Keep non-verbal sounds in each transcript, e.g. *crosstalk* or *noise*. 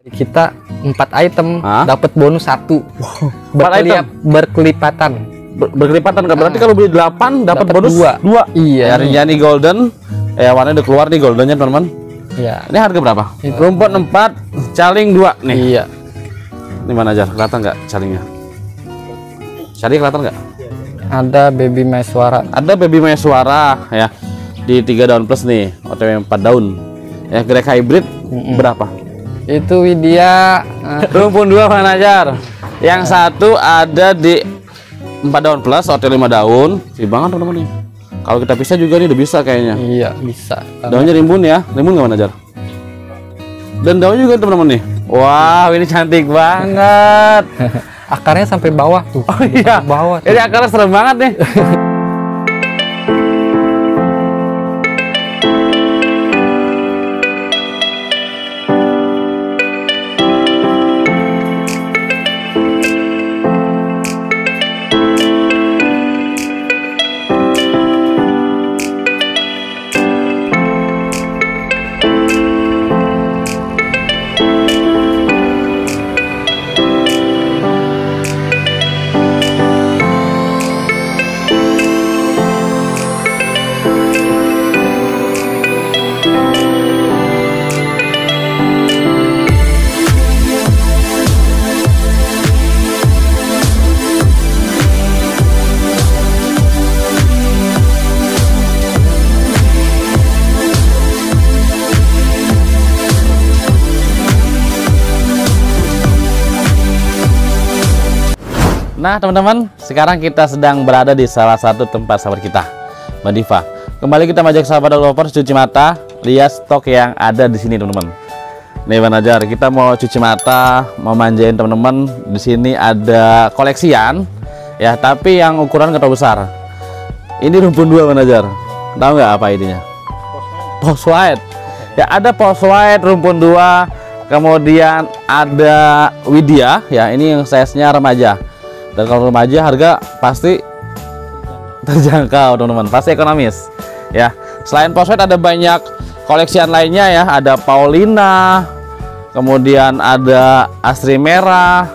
Kita empat item dapat bonus satu. Empat Berkeliap- berkelipatan. Ber- berkelipatan kan berarti kalau beli 8 dapat bonus dua. dua. Iya. Ya Rinjani Golden. Ya warnanya udah keluar nih goldennya teman-teman. Iya. Ini harga berapa? Itu. Rumput 4, caling 2 nih. Iya. Ini mana aja? Kelihatan nggak calingnya? Caling kelihatan nggak? Ada baby suara. Ada baby Maya suara ya di 3 daun plus nih, OTW 4 daun. Ya grek hybrid berapa? Itu Widya Rumpun 2 manajer. Yang satu ada di 4 daun plus, OTW 5 daun. Si banget teman-teman nih. Kalau kita pisah juga nih udah bisa kayaknya. iya bisa. Daunnya rimbun ya, rimbun nggak manajer? Dan daunnya juga teman-teman nih. Wow, ini cantik banget. *laughs* Akarnya sampai bawah tuh. Oh iya. Bawah. Tuh. Ini akarnya serem banget nih. *laughs* Nah, teman-teman, sekarang kita sedang berada di salah satu tempat sahabat kita, Mbak Diva. Kembali kita mengajak sahabat developers cuci mata, lihat stok yang ada di sini, teman-teman. Nih, Bang Najar, kita mau cuci mata, mau manjain teman-teman. Di sini ada koleksian, ya, tapi yang ukuran terlalu besar. Ini rumpun dua, Bang Najar. Tahu nggak apa ininya? Post white. Ya, ada post white rumpun dua. Kemudian ada Widya, ya, ini yang size-nya remaja. Dan kalau remaja harga pasti terjangkau teman-teman, pasti ekonomis. Ya, selain Poswet ada banyak koleksian lainnya ya, ada Paulina, kemudian ada Astri Merah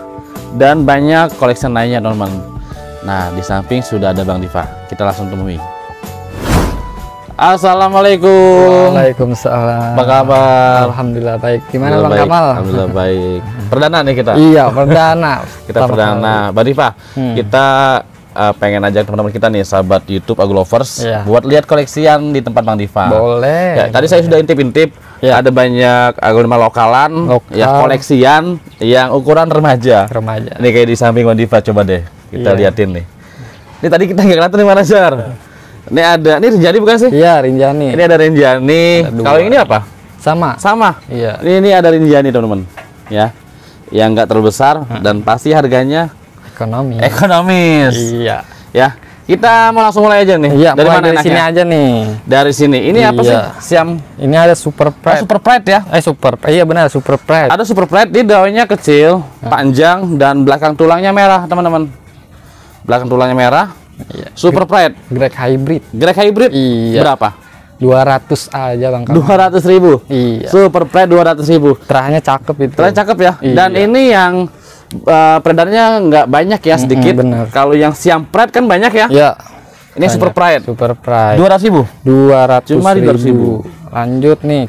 dan banyak koleksian lainnya teman-teman. Nah, di samping sudah ada Bang Diva. Kita langsung temui. Assalamualaikum. Waalaikumsalam. Apa kabar? Alhamdulillah baik. Gimana Bang. Kamal? Alhamdulillah baik. *laughs* Perdana nih kita. Iya, perdana. *laughs* kita perdana Mbak Diva Hmm. kita uh, pengen ajak teman-teman kita nih sahabat YouTube Agulovers Iya. buat lihat koleksian di tempat Bang Diva. Boleh. ya, tadi saya sudah intip-intip Ya. ada banyak agama lokalan Lokal. ya koleksian yang ukuran remaja remaja. ini kayak di samping Bang Diva coba deh kita Iya. liatin nih ini tadi kita nggak kelihatan nih mana Jar ini ada ini Rinjani bukan sih Iya, Rinjani. ini ada Rinjani kalau ini apa Sama. sama Iya. ini, ini ada Rinjani teman-teman ya yang nggak terlalu besar dan pasti harganya Ekonomi. ekonomis Iya. ya kita mau langsung mulai aja nih Iya, dari mulai mana dari enaknya? sini aja nih. dari sini ini apa sih Iya. siam Ini ada super oh, pride. super pride ya Eh super. Iya benar, super pride. ada super pride di daunnya kecil panjang dan belakang tulangnya merah teman-teman belakang tulangnya merah Iya. super pride Greg hybrid. grek hybrid Iya. berapa 200 aja Bang dua ratus ribu Iya. super pride dua ratus ribu Terahnya cakep itu. Ternyata cakep ya Iya. dan ini yang uh, peredarnya nggak banyak ya sedikit bener. kalau yang siam pride kan banyak ya Ya. ini super pride Super pride. dua ratus ribu 200 Cuma di 200.000. ribu. Lanjut nih.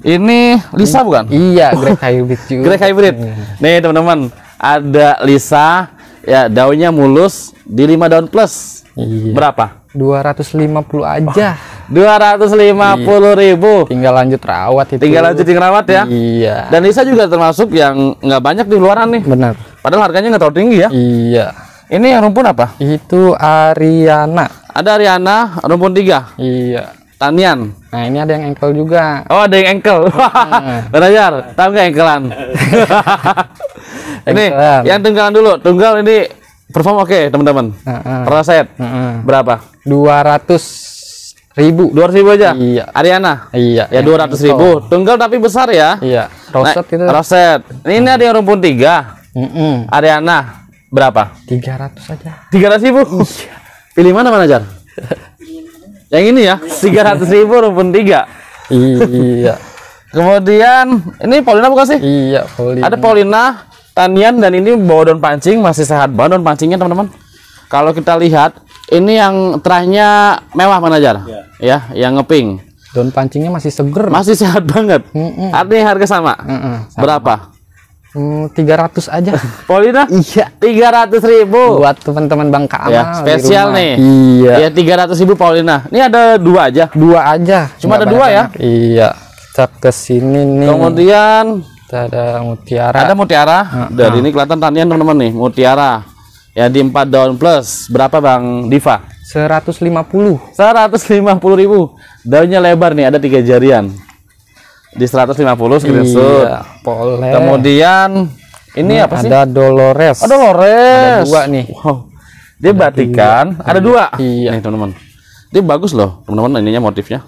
ini Lisa bukan Iya, Greg hybrid juga. Grek hybrid. Nih teman-teman, ada Lisa ya daunnya mulus di 5 daun plus. Iya. Berapa? 250 aja. 250.000 ribu. Tinggal lanjut rawat itu. Tinggal lanjut rawat ya. Iya. Dan Lisa juga termasuk yang nggak banyak di luaran nih. Benar. Padahal harganya nggak terlalu tinggi ya. Iya. Ini yang rumpun apa? Itu Ariana. Ada Ariana rumpun 3 Iya. Tanian. Nah, ini ada yang engkel juga. Oh ada yang engkel. *laughs* Belajar. Tahu nggak engkelan? *laughs* ini Engkelan. yang tunggalan dulu. Tunggal ini perform oke teman-teman. Heeh. Roset Heeh. berapa? 200 ribu. dua ribu aja Iya. Ariana Iya. ya dua ratus ribu tunggal tapi besar ya Iya. Roset Nah, itu. roset ini ada yang rumpun tiga Mm-mm. Ariana berapa 300 aja. tiga ratus ribu pilih mana manajer *laughs* yang ini ya tiga ratus ribu rumpun tiga iya. Kemudian ini Paulina bukan sih? Iya, Paulina. Ada Paulina, Tanian dan ini bawa daun pancing masih sehat banget daun pancingnya teman-teman. Kalau kita lihat ini yang terahnya mewah manajer. Ya, yang ngeping. Daun pancingnya masih seger. Masih sehat banget. Mm-mm. Artinya harga sama. Heeh. Berapa? Hmm, 300 aja. *laughs* Paulina? iya. 300 ribu. Buat teman-teman Bang Kamal Ya, spesial nih. Iya. Ya 300 ribu Paulina. Ini ada dua aja. Dua aja. Cuma ada Nggak dua ya? Iya. Kita ke sini nih. Kemudian Kita ada mutiara. ada mutiara. Dari ini kelihatan tanian teman-teman nih, mutiara. Ya di 4 daun plus. Berapa Bang Diva? 150. 150 ribu. Daunnya lebar nih, ada tiga jarian. Di 150 screenshot. Iya, boleh. Kemudian ini apa sih? ada Dolores. Ada Lores. Ada dua nih. Wow. Dia batikan, ada dua. Iya. Nih teman-teman. Dia bagus loh, teman-teman ininya motifnya.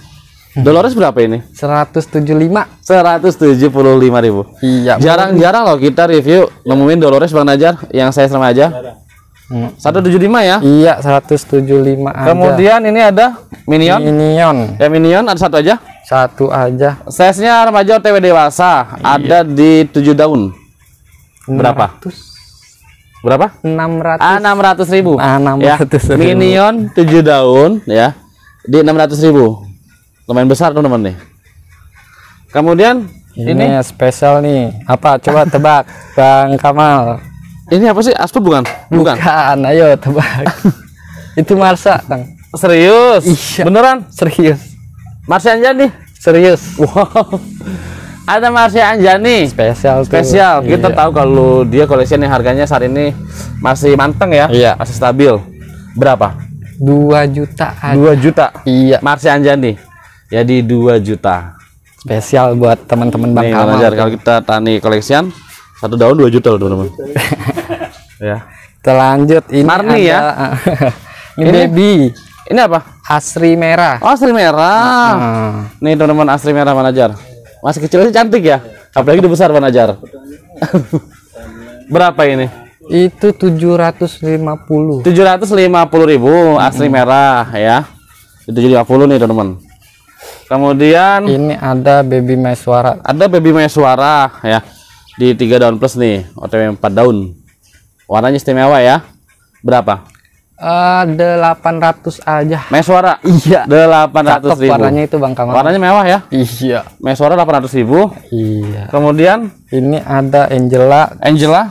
Dolores berapa ini? 175. 175 ribu. Iya. Jarang-jarang loh kita review nemuin Dolores Bang Najar yang saya remaja. Hmm. 175 ya. Iya, 175 aja. Kemudian ini ada Minion. Minion. Ya Minion ada satu aja. Satu aja. Size-nya remaja OTW dewasa ada di 7 daun. Berapa? 600. Berapa? 600. Ah, 600 ribu. Ah, 600 ya. ribu. Minion 7 daun ya. Di 600 ribu. Lumayan besar teman-teman nih. Kemudian Ini, ini spesial nih. Apa? Coba tebak, *laughs* Bang Kamal. ini apa sih? Asput bukan? Bukan. ayo tebak. *laughs* Itu Marsa, Bang. Serius? Iya. Beneran? Serius. Marsha Anjani? Serius. Wow. Ada Marsha Anjani. Spesial tuh. Spesial. Kita Iya. tahu kalau dia koleksi yang harganya saat ini masih manteng ya. Iya. Masih stabil. Berapa? 2 juta. 2 juta. Iya. Marsha Anjani. Jadi 2 juta. Spesial buat teman-teman Bang Nih, Kamal. Manajer, kalau kita tani koleksian satu daun 2 juta loh teman-teman. *laughs* ya. Kita lanjut ini Marni ya? ada, *laughs* ini, Ini? baby Ini apa? asri merah. Oh, asri merah. Hmm. Nih teman-teman asri merah manajer. Masih kecil sih cantik ya. Apalagi udah besar manajer. *laughs* Berapa ini? Itu 750. 750.000 ribu asli merah ya. Itu 750 nih teman-teman. Kemudian Ini ada baby meswara. ada baby suara ya di tiga daun plus nih, OTW 4 daun. Warnanya istimewa ya. Berapa? Ada 800 aja. Meswara. Iya. 800 Cakep ribu. warnanya itu Bang Kamal. Warnanya mewah ya. Iya. Meswara 800 ribu. Iya. Kemudian Ini ada Angela. Angela.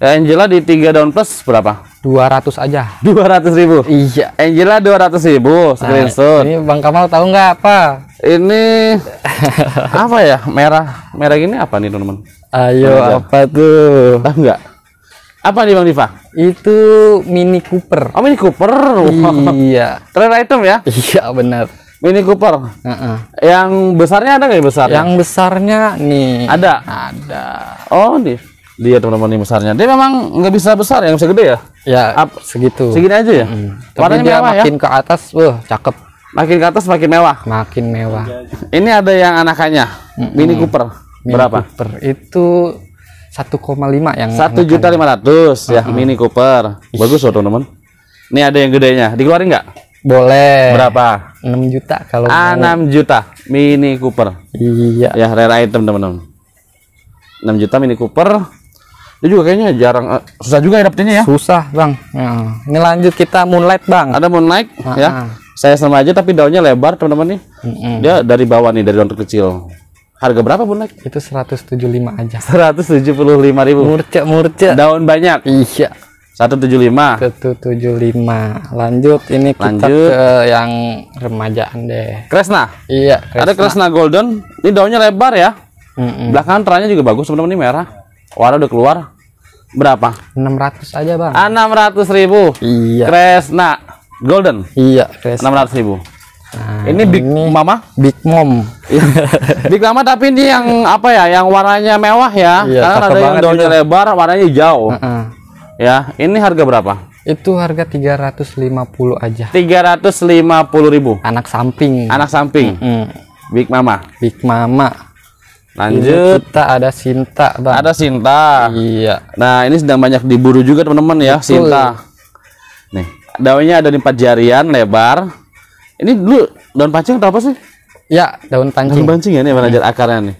Ya, Angela di tiga daun plus berapa? 200 aja. 200 ribu. Iya. Angela 200 ribu. Screenshot. Ini Bang Kamal tahu nggak apa? Ini *laughs* apa ya? Merah, merah gini apa nih teman-teman? Ayo apa tuh? Tahu nggak? Apa nih Bang Diva? Itu Mini Cooper. Oh Mini Cooper. Iya. *laughs* Trend item ya? Iya benar. Mini Cooper. Heeh. Yang besarnya ada nggak yang besar? Yang besarnya nih. ada. Ada. Oh di dia teman-teman ini besarnya. Dia memang nggak bisa besar, yang bisa gede ya? Ya, Ap- segitu. Segini aja ya? Tapi Warnanya dia mewah ya? makin ke atas, wah cakep, Makin ke atas makin mewah. makin mewah. Ini ada yang anakannya. Mini Cooper. Mini Berapa? Cooper itu 1,5 yang Satu juta lima ratus ya Mini Cooper. Bagus loh teman-teman. Ini ada yang gedenya. Dikeluarin nggak? boleh. Berapa? 6 juta kalau Ah, mau. 6 juta Mini Cooper. Iya. Ya rare item teman-teman. 6 juta Mini Cooper. Dia juga kayaknya jarang eh, susah juga ya dapetinnya ya. Susah, Bang. Ya. Ini lanjut kita Moonlight, Bang. Ada Moonlight ya. Ah. Saya sama aja tapi daunnya lebar teman-teman nih. Mm-mm. Dia dari bawah nih dari daun terkecil. Harga berapa Moonlight? Itu 175 aja. 175.000 ribu. Murce, murce. Daun banyak. Iya. 175. Itu 75. Lanjut ini kita Lanjut. ke yang remajaan deh. Kresna. Iya, Ada Kresna Golden. Ini daunnya lebar ya. Mm-mm. Belakangan terangnya juga bagus teman-teman ini merah. Warna udah keluar. Berapa? 600 aja, Bang. Ah, 600 ribu. Iya. Kresna Golden. Iya, Kres. 600 ribu. Nah, Ini Big ini Mama. Big Mom. *laughs* Big Mama tapi ini yang apa ya? Yang warnanya mewah ya. Iya, Karena ada yang daunnya itu. lebar, warnanya hijau. Heeh. Ya, ini harga berapa? Itu harga 350 aja. 350 ribu. Anak samping. Anak samping. Mm. Big Mama. Big Mama. Ini Lanjut. kita ada Sinta, Bang. Ada Sinta. Iya. Nah, ini sedang banyak diburu juga teman-teman ya, Betul. Sinta. Nih, daunnya ada di empat jarian lebar. Ini dulu daun pancing atau apa sih? Ya, daun pancing. pancing ya nih manajer akarnya nih.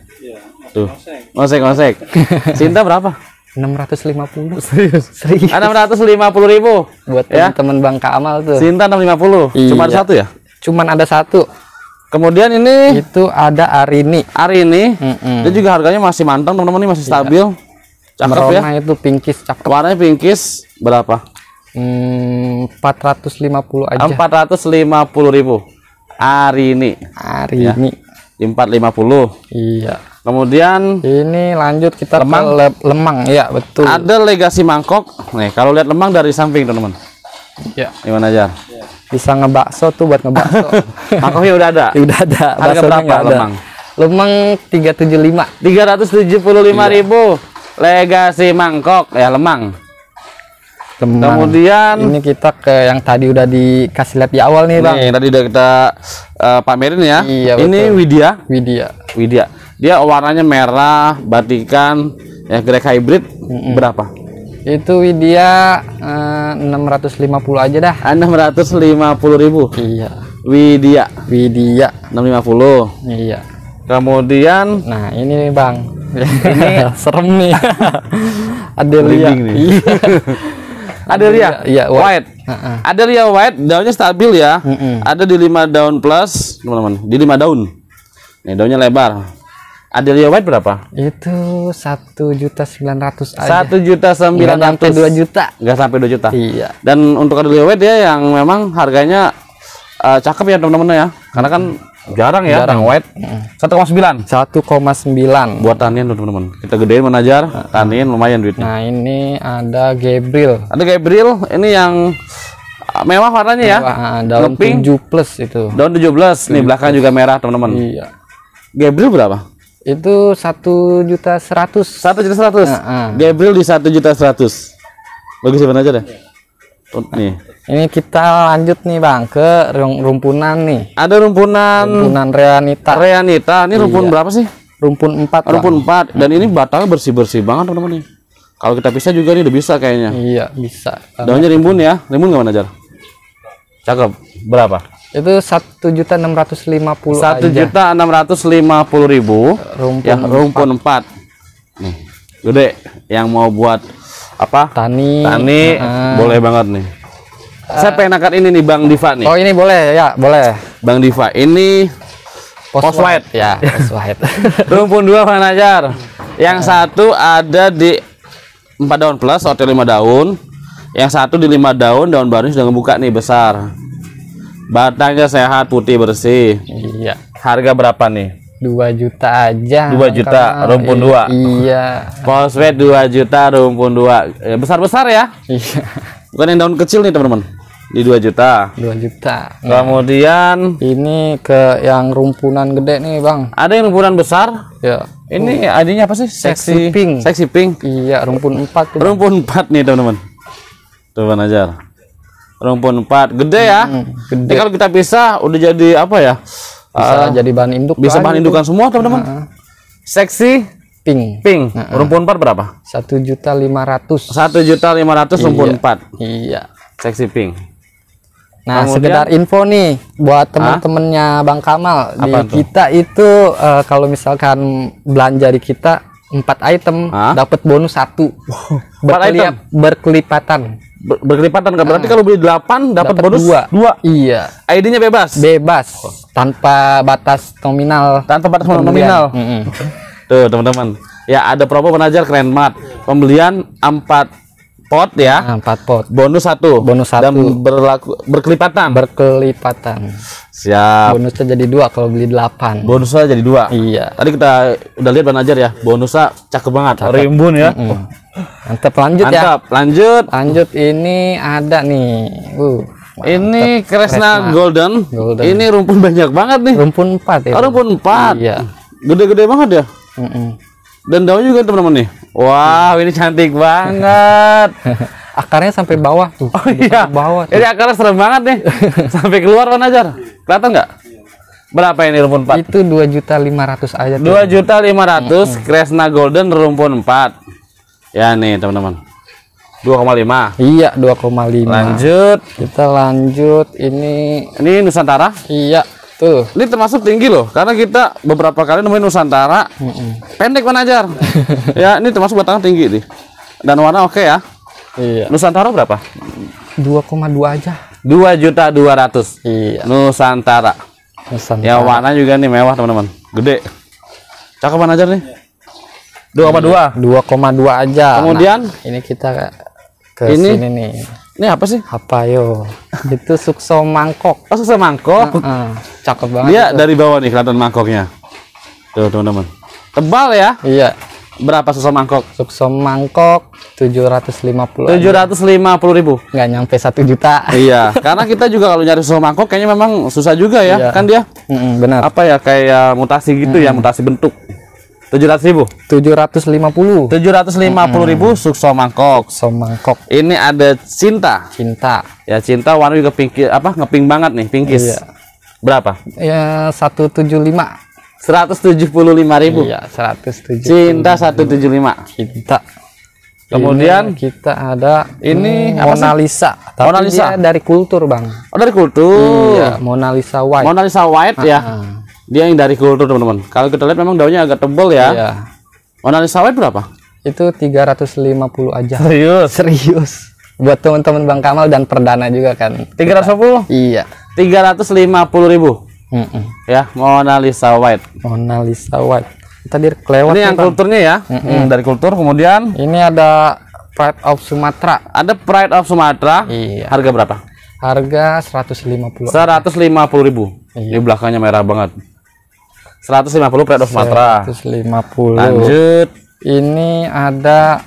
Tuh. Ngosek ngosek. Sinta *laughs* berapa? 650. Serius. Serius. Enam ratus lima puluh ribu. Buat Ya. teman-teman Bang Kamal tuh. Sinta enam lima puluh. Cuma ada Iya. satu ya. Cuman ada satu. Kemudian ini Itu ada Arini. hari ini Mm-mm. dia juga harganya masih mantap teman-teman ini masih stabil. Cakep ya. Merona itu pinkish cakep. Warnanya pinkis berapa? Hmm, 450 aja. Empat ratus lima puluh ribu. Hari ini Arini. empat lima puluh. Iya. Kemudian Ini lanjut kita Lemang? ke le- lemang. Iya, betul. ada legasi mangkok. Nih kalau lihat lemang dari samping teman-teman. Ya. Gimana aja? Bisa ngebakso tuh buat ngebakso. *laughs* Mangkoknya udah ada. Udah ada. Harga berapa ada. lemang? Lemang 375. Tiga ratus tujuh puluh lima Iya. ribu. Legasi mangkok ya lemang. Lemang. Kemudian Ini kita ke yang tadi udah dikasih lihat di awal nih, Bang. nih tadi udah kita eh, pamerin ya. Iya, Ini betul. Widya. Widya. Widya. Dia warnanya merah, batikan, ya grek hybrid berapa? Itu Widya eh, 650 aja dah. Enam ratus lima puluh ribu. Iya. Widya Widya. enam lima puluh. Iya. Kemudian Nah, ini nih, Bang. *laughs* Ini serem nih. *laughs* Adelia. Nih. Iya. *laughs* Adelia, Iya, white. white. Heeh. Adelia white, daunnya stabil ya. Mm-mm. Ada di 5 daun plus, teman-teman. Di 5 daun. Nih, daunnya lebar. Adelia white berapa? Itu satu juta sembilan ratus aja. Satu juta sembilan ratus. dua juta. Nggak sampai 2 juta. Iya. Dan untuk Adelia white dia yang memang harganya eh, cakep ya teman-teman ya. Karena kan jarang ya Jarang. white. 1,9 Satu koma sembilan. buat tanian tuh, teman-teman. Kita gedein menajar, tanian lumayan duitnya. Nah ini ada Gabriel. Ada Gabriel, ini yang eh, mewah warnanya ya. Wah, daun Ngeping. 7 plus itu. Daun 17, nih belakang juga merah teman-teman. Iya. Gabriel berapa? Itu satu juta seratus. Satu juta seratus. Gabriel di satu juta seratus. Bagus ya aja deh. Nih, Ini kita lanjut nih bang ke rum- rumpunan nih. ada rumpunan Rumpunan Reanita. Reanita. Ini rumpun Iya. berapa sih? Rumpun 4 bang. Rumpun 4 dan ini batangnya bersih bersih banget teman-teman nih. Kalau kita pisah juga nih udah bisa kayaknya. Iya bisa. Daunnya rimbun ya, rimbun nggak mana jar? Cakep. Berapa? Itu satu juta enam ratus lima puluh Satu juta enam ratus lima puluh ribu. Rumpun Ya, rumpun 4 Nih, gede. Yang mau buat apa? Tani. Tani Heeh. boleh banget nih. Saya pengen angkat ini nih Bang Diva nih. Oh ini boleh ya boleh. Bang Diva, ini Post white. ya. Post white. *laughs* rumpun dua manajer. Yang satu ada di 4 daun plus, hotel 5 daun. Yang satu di 5 daun, daun barunya sudah ngebuka nih besar. Batangnya sehat, putih bersih. iya. Harga berapa nih? Dua juta aja. Dua juta, rumpun dua. Iya. Phosphate 2 juta, rumpun 2. Ya, besar-besar ya. Iya. Bukan yang daun kecil nih, teman-teman. Di 2 juta. Dua juta. Kemudian Ini ke yang rumpunan gede nih bang. ada yang rumpunan besar. Ya. Ini ID-nya apa sih? Sexy pink. Sexy pink. Iya rumpun empat tuh. Rumpun 4 nih, teman-teman. Tuh, Bang Ajar. Rumpun 4 gede ya. Hmm, gede. Ini kalau kita pisah udah jadi apa ya? Bisa jadi bahan induk. Bisa bahan indukan semua, teman-teman. Sexy Pink. pink. Rumpun 4 berapa? Satu juta lima ratus. 1 juta 500 rumpun 4. Iya. Sexy pink. Nah, Kemudian- sekedar info nih buat teman-temannya Bang Kamal. Di tuh? kita itu eh, kalau misalkan belanja di kita empat item dapat bonus satu. Empat item? berkelipatan. Ber- berkelipatan kan berarti kalau beli 8 dapat bonus dua. 2. Iya, ID-nya bebas. bebas tanpa batas nominal. Tanpa batas pembelian. nominal. Mm-mm. Tuh, teman-teman. Ya, ada promo penajar keren banget. Pembelian 4 pot ya. Nah, empat pot Bonus satu. Bonus Dan satu. berlaku berkelipatan. berkelipatan. Siap. Bonusnya jadi dua kalau beli delapan. Bonusnya jadi dua. Iya. Tadi kita udah lihat Bang Ajar ya. Bonusnya cakep banget. Rimbun ya. Mm. Mantap lanjut ya. Mantap. Lanjut. Lanjut ini ada nih. Uh, Ini Kresna, Golden. Golden. Ini rumpun banyak banget nih. rumpun empat ya. Oh, rumpun 4. Iya. Gede-gede banget ya. Mm-mm. Dan daunnya juga teman-teman nih. Wow, ini cantik banget. *laughs* Akarnya sampai bawah tuh. Oh iya. Bawah. Tuh. Ini akarnya serem banget nih. *laughs* Sampai keluar Bang Ajar. Kelihatan nggak? Berapa ini rumpun 4? Itu dua juta lima ratus aja tuh. Dua juta lima ratus Kresna Golden rumpun 4 Ya nih teman-teman 2,5 Iya 2,5. Lanjut Kita lanjut ini Ini Nusantara iya Tuh. Ini termasuk tinggi loh, karena kita beberapa kali nemuin Nusantara pendek Bang Ajar. *laughs* ya, ini termasuk batangnya tinggi nih. Dan warna oke ya. Iya. Nusantara berapa? 2,2 aja. Dua juta dua ratus. Iya. Nusantara. Nusantara. Ya warna juga nih mewah teman-teman. Gede. Cakep Bang Ajar nih. Dua apa dua? 2,2 aja. Kemudian? Nah, ini kita ke Ini? sini nih. Ini apa sih? Apa yo? Itu sukso mangkok. Oh, susah mangkok. Heeh. Cakep banget. Dia itu. dari bawah nih kelihatan mangkoknya. Tuh teman-teman. Tebal ya. Iya. Berapa susah mangkok? Sukso mangkok 750. Tujuh ratus lima puluh ribu. Nggak nyampe 1 juta. iya, karena kita juga kalau nyari susu mangkok kayaknya memang susah juga ya, Iya. kan dia Mm-mm, benar. apa ya kayak mutasi gitu ya, mutasi bentuk. Tujuh ratus ribu. 750. Tujuh ratus lima puluh ribu sukso mangkok. Sukso mangkok Ini ada cinta. cinta. Ya cinta warna juga pinki apa ngepink banget nih, pinkis. Iya. Berapa? Ya 175. Seratus tujuh puluh lima ribu. Iya, 107. Cinta satu tujuh lima. Cinta. Kemudian Ini kita ada ini hmm, Mona Lisa. Tapi Mona Lisa. dari kultur, Bang. Oh dari kultur. Iya, Mona Lisa White. Mona Lisa White ya. Ah, Dia yang dari kultur teman-teman. Kalau kita lihat memang daunnya agak tebal ya. Iya. Mona Lisa White berapa? Itu 350 aja. Serius. Serius. Buat teman-teman Bang Kamal dan perdana juga kan. 350? Iya. 350 ribu Mm-mm. ya Mona Lisa White Mona Lisa White. Tadi kelewat ini yang Bang. kulturnya ya Hmm, dari kultur kemudian Ini ada Pride of Sumatera. ada Pride of Sumatera Iya. harga berapa Harga 150. 150 ribu Iya. di belakangnya merah banget 150 Pride of Sumatera 150. lanjut Ini ada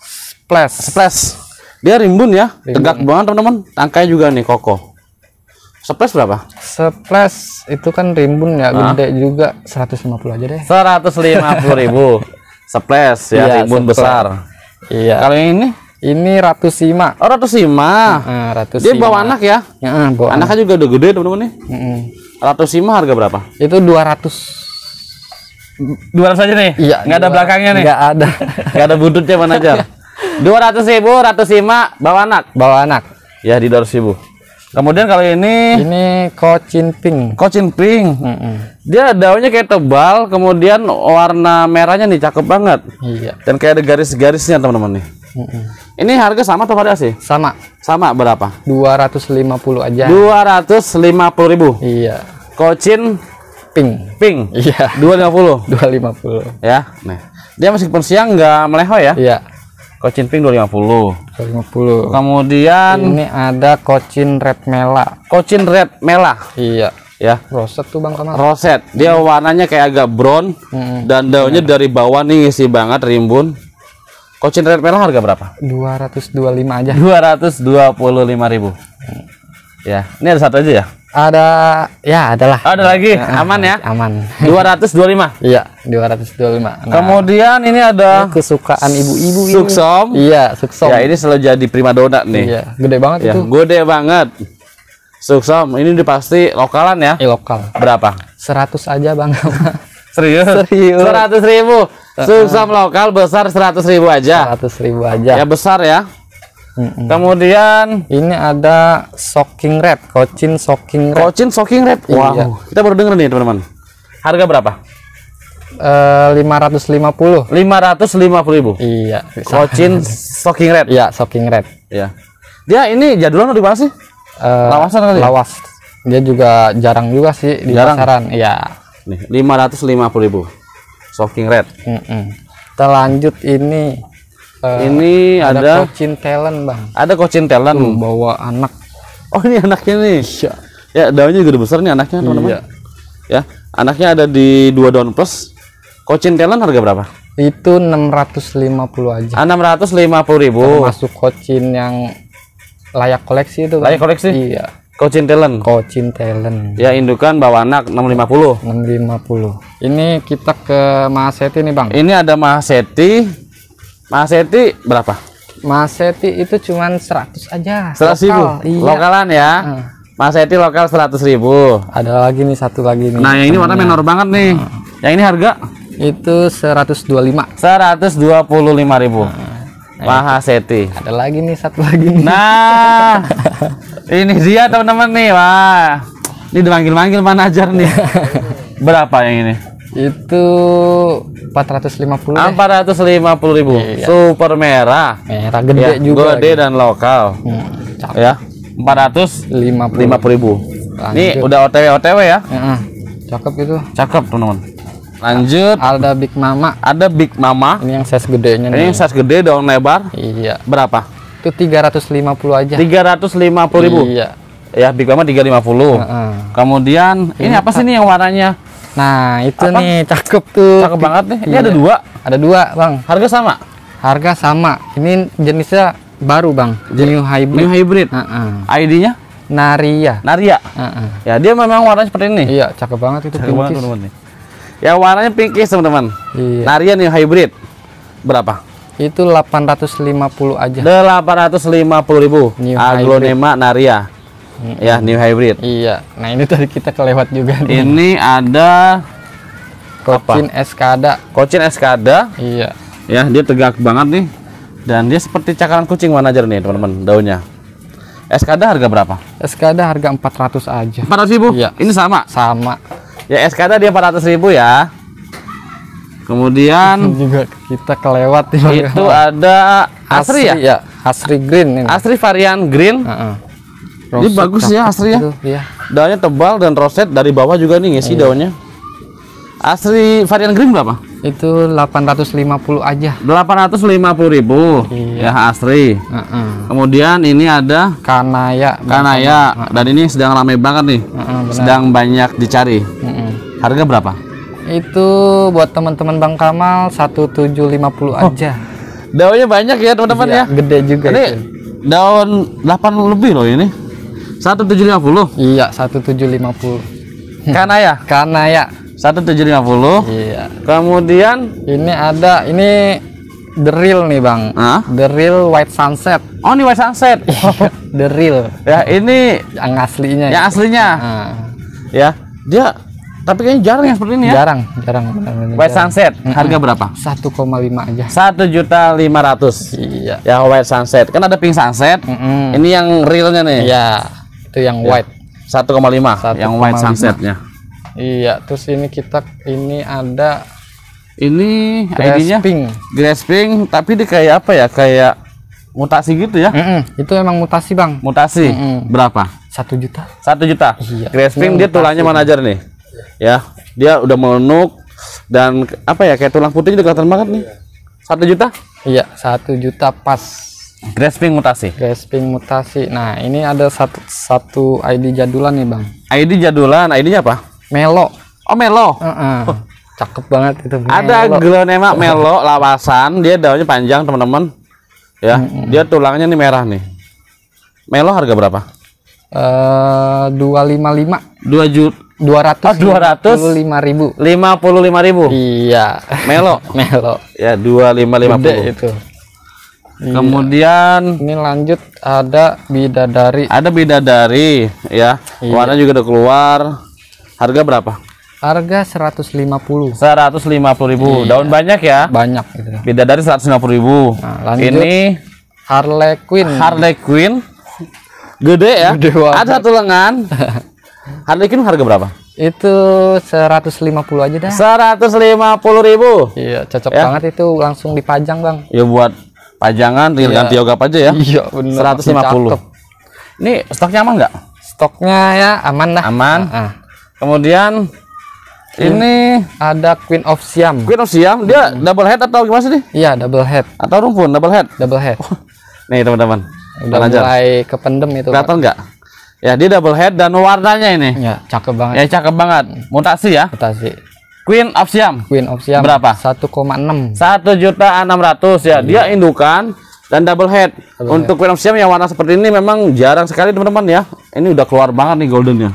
splash. Splash dia rimbun ya tegak banget teman-teman tangkainya juga nih kokoh Splash berapa? Splash itu kan rimbun ya, gede juga 150 aja deh. 150 ribu *laughs* Splash ya Iya, rimbun splash. besar Iya. kalau yang ini Ini Ratu Sima. oh Ratu Sima Nah, Ratu dia Sima. bawa anak ya Ya, bawa anak. anaknya juga udah gede teman-teman nih Mm-mm. Ratu Sima harga berapa? Itu 200. 200 aja nih? Iya. Nggak ada belakangnya nih? Nggak ada. *laughs* Nggak ada buntutnya mana aja? 200 ribu, Ratu Sima, bawa anak? bawa anak. Ya di 200 ribu. Kemudian kalau ini, Ini Kocin Pink. Cochin Pink. Mm-mm. Dia daunnya kayak tebal, kemudian warna merahnya nih cakep banget. Iya. Dan kayak ada garis-garisnya teman-teman nih. Mm-mm. Ini harga sama atau variasi? Sama Sama berapa? 250 aja. 250 ribu. Iya. Cochin Pink. Pink. Iya. 250 250. ya. Nih. Dia meskipun siang nggak meleho ya. Iya. Cochin Pink 250. 250. Kemudian Ini ada Kocin Red Mela. Cochin Red Mela Iya. ya. Roset tuh Bang Kamal. Roset. Dia warnanya kayak agak brown Mm-mm. dan daunnya dari bawah nih ngisi banget rimbun. Cochin Red Mela harga berapa? 225 aja. 225.000. Ya, ini ada satu aja ya. Ada ya adalah. Ada lagi. Aman ya. Aman. 225. *laughs* Iya, 225. Nah, Kemudian ini ada kesukaan ibu-ibu ini. Suksom. Iya, suksom. Ya, ini selalu jadi primadona nih. Iya, gede banget Ya, itu. gede banget. Suksom. Ini udah pasti lokalan ya. Eh, lokal. Berapa? 100 aja Bang. *laughs* Serius? Serius. Seratus ribu. Suksom lokal besar seratus ribu aja. 100 ribu aja. Ya besar ya. Mm-mm. Kemudian Ini ada Shocking Red, Kocin Shocking Red. Kocin Shocking Red. Wow. Iya. Kita baru denger nih teman-teman. Harga berapa? Eh, 550. Lima ratus lima puluh ribu. Iya. Kocin *laughs* Shocking Red. Iya, Shocking Red. Ya. Dia ini jadulan atau di mana sih? Eh, Lawasan kali ya? Lawas. Dia juga jarang juga sih di Jarang? pasaran. Iya. Nih, lima ratus lima puluh ribu. Shocking Red. Mm-mm. Kita lanjut ini. Eh, ini ada, ada Kocin Talent, Bang. ada Kocin Talent. Bawa anak. Oh, ini anaknya nih. Iya. Ya, daunnya juga udah besar nih anaknya, teman-teman. Iya. Ya, anaknya ada di dua daun plus. Kocin Talent harga berapa? Itu 650 aja. Enam ratus lima puluh ribu. Masuk Kocin yang layak koleksi itu. Bang. Layak koleksi? Iya. Kocin Talent. Kocin Talent. Ya, indukan bawa anak 650. 650. Ini kita ke Maseti nih, Bang. Ini ada Mahaseti. Mahaseti berapa? Maseti itu cuman 100 aja. Seratus ribu. Lokal. Iya. Lokalan ya. Hmm. Mahaseti lokal seratus ribu. Ada lagi nih satu lagi nih. Nah, yang ini warna menor banget nih. Yang ini harga Itu 125. seratus dua puluh lima ribu. Nah, Mahaseti. Ada lagi nih satu lagi nih. Nah, *laughs* ini dia teman-teman nih, wah. Ini dimanggil-manggil manajer nih. *laughs* Berapa yang ini? Itu 450 deh. 450 ribu. Iya. Super merah. Merah gede Ya, juga. Gede dan lokal. Hmm, cakep. Ya. 450 50. ribu. Ini Lanjut. udah OTW OTW ya. Heeh. Cakep itu. Cakep teman-teman. Lanjut. Ada Big Mama. Ada Big Mama. Ini yang size gedenya Ini nih. size gede daun lebar. Iya. Berapa? Itu 350 aja. 350 ribu. Iya. Ya, Big Mama 350. Heeh. Kemudian ini apa sih nih yang warnanya Nah, itu Apa? nih cakep tuh. cakep banget nih? Ini Iya. ada dua. Ada dua, Bang. Harga sama. Harga sama. Ini jenisnya baru, Bang. New hybrid. New hybrid. Heeh. ID-nya Naria. Naria. Heeh. Ya, dia memang warnanya seperti ini. Iya, cakep banget itu Cakep banget pinkish. teman-teman nih. Ya warnanya pinkish teman-teman. Iya. Naria New hybrid. Berapa? Itu 850 aja. 850 ribu. New Aglonema Naria. Ya, New hybrid. Iya. Nah, ini tadi kita kelewat juga nih. Ini ada Kokin Eskada. Kocin Eskada. Iya. Ya, dia tegak banget nih. Dan dia seperti cakaran kucing manajer nih, teman-teman, daunnya. Eskada harga berapa? Eskada harga 400 aja. 400 ribu? Iya. Ini sama. Sama. Ya, Eskada dia 400 ribu ya. Kemudian juga kita kelewat itu ada Asri ya? ya? Asri Green ini. Asri varian green. Heeh. Ini bagus ya Asri ya. itu, Iya. Daunnya tebal dan roset dari bawah juga nih ngisi daunnya. Asri varian green berapa? Itu 850 aja. 850 ribu. Iya. Ya Asri. Heeh. Kemudian ini ada Kanaya. Kanaya dan ini sedang ramai banget nih. Heeh, benar. Sedang banyak dicari. Heeh. Harga berapa? Itu buat teman-teman Bang Kamal 1750 aja. Daunnya banyak ya teman-teman Iya, ya. Gede juga Ini itu. daun 8 lebih loh ini. 1750. Iya, 1750. Kanaya Kanaya. 1750. Iya. Kemudian Ini ada ini the real nih, Bang. Hah? The real white sunset. Oh ini white sunset. *laughs* the real ya ini yang aslinya. yang itu. aslinya. Nah, Ya dia tapi kayaknya jarang yang seperti ini ya. jarang, jarang. White sunset harga berapa? 1,5 aja. Satu juta lima ratus. Iya. Ya white sunset kan ada pink sunset. Mm-mm. Ini yang realnya nih. Iya, itu yang white. 1,5 yang white 1,5. sunsetnya. Iya, terus ini kita ini ada Ini grass ID-nya pink. grasping tapi dia kayak apa ya? Kayak mutasi gitu ya. Mm-mm, Itu emang mutasi, Bang. Mutasi Mm-mm. berapa? Satu juta. Satu juta. Iya. Grasping dia tulangnya manajer nih. Ya, dia udah menuk dan apa ya kayak tulang putihnya udah kelihatan banget nih. Satu juta. Iya, satu juta pas. Grasping mutasi. Grasping mutasi. Nah, ini ada satu satu ID jadulan nih, Bang. ID jadulan, ID-nya apa? Melo. Oh Melo. Heeh. Cakep banget itu. Ada Melo. glonema *laughs* Melo lawasan, dia daunnya panjang teman-teman. Ya, dia tulangnya nih merah nih. Melo harga berapa? Eh, 255 2 juta 200 Oh, 200. lima ribu lima puluh lima ribu. iya Melo *laughs* melo ya dua lima lima puluh. itu Kemudian ini lanjut ada bidadari ada bidadari ya, Iya. warna juga udah keluar. Harga berapa? harga 150 Seratus lima puluh ribu. Daun banyak ya. banyak gitu Bidadari seratus lima puluh ribu. Nah, lanjut. Ini Harley Quinn Harley Quinn. Gede ya. Gede banget. Ada satu lengan. *laughs* Harley Quinn harga berapa? itu 150 aja dah Seratus lima puluh ribu. iya cocok Ya. banget itu langsung dipajang bang Ya buat pajangan, tinggal Iya. ganti yoga aja ya. iya bener 150. Cakep. Ini stoknya aman nggak? stoknya ya aman dah Aman. Ah, Kemudian ini ada Queen of Siam Queen of Siam, dia double head atau gimana sih? iya double head Atau rumpun double head? double head Nih teman-teman. udah Manajer. mulai kependem itu. Kelihatan nggak? Ya dia double head dan warnanya ini. ya cakep banget Ya cakep banget. Mutasi ya. mutasi Queen of Siam. Queen of Siam Berapa? 1,6 Satu juta enam ratus ya. Dia indukan dan double head. Untuk Queen of Siam yang warna seperti ini memang jarang sekali teman-teman ya. Ini udah keluar banget nih goldennya.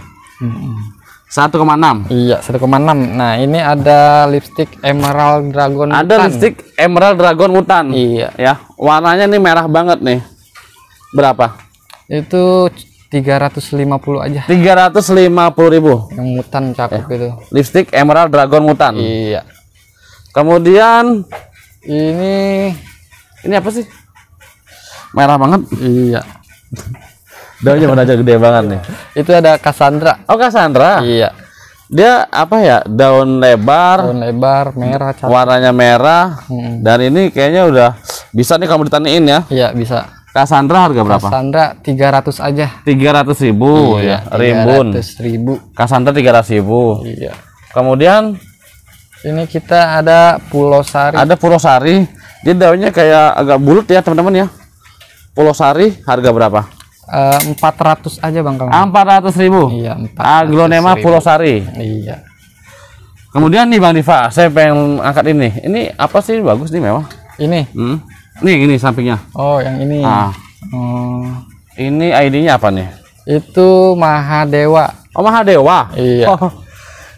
1,6. iya 1,6 nah ini ada lipstick Emerald Dragon Ada Mutant. lipstick Emerald Dragon Mutan. iya Ya, warnanya nih merah banget nih. Berapa? itu 350 aja 350.000 ribu. yang mutan cakep itu Lipstick Emerald Dragon Mutan. iya Kemudian ini ini apa sih? Merah banget. iya Daunnya manajer gede banget nih. Itu ada Cassandra. Oh Cassandra. Iya. Dia apa ya? Daun lebar, Daun lebar, merah, cakep. warnanya merah. Mm. Dan ini kayaknya udah bisa nih kamu ditaniin ya. Iya, bisa. Cassandra harga berapa? Cassandra 300 aja. Tiga ratus ribu ya, rimbun. 300 ribu. Cassandra tiga ratus ribu. Iya. Kemudian Ini kita ada Pulau Sari. ada Purosari. Dia daunnya kayak agak bulat ya teman-teman ya. Purosari harga berapa? Eh, 400 aja Bang Kang. Empat ratus ribu. Iya, 400 Aglonema ribu. Purosari. Iya. Kemudian nih Bang Diva, saya pengen angkat ini. Ini apa sih bagus nih memang? Ini. Hmm? Nih ini sampingnya. Oh, yang ini. Ah, Oh, ini ID-nya apa nih? itu Mahadewa. Oh Mahadewa. Iya. Oh,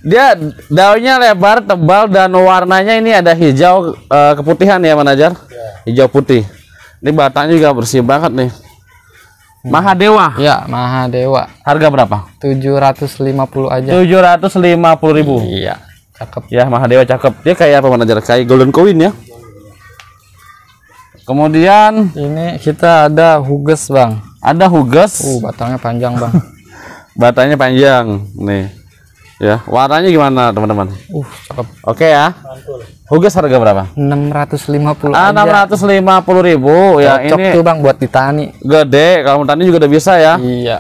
dia daunnya lebar, tebal dan warnanya ini ada hijau eh, keputihan ya manajer. Hijau putih. Ini batangnya juga bersih banget nih. Mahadewa. Ya, Mahadewa. Harga berapa? 750 aja. Tujuh ratus lima puluh ribu. Iya. Cakep. Ya Mahadewa cakep. Dia kayak apa manajer? Kayak golden coin ya. Kemudian Ini kita ada Huges, Bang. ada Huges. Uh, batangnya panjang, Bang. *laughs* Batangnya panjang nih. Ya, warnanya gimana teman-teman? Uh, cakep. Oke ya. Huges harga berapa? 650 Ah, aja. 650 ribu ya Cocok ini tuh, Bang, buat ditani. gede kalau mau tani juga udah bisa ya Iya.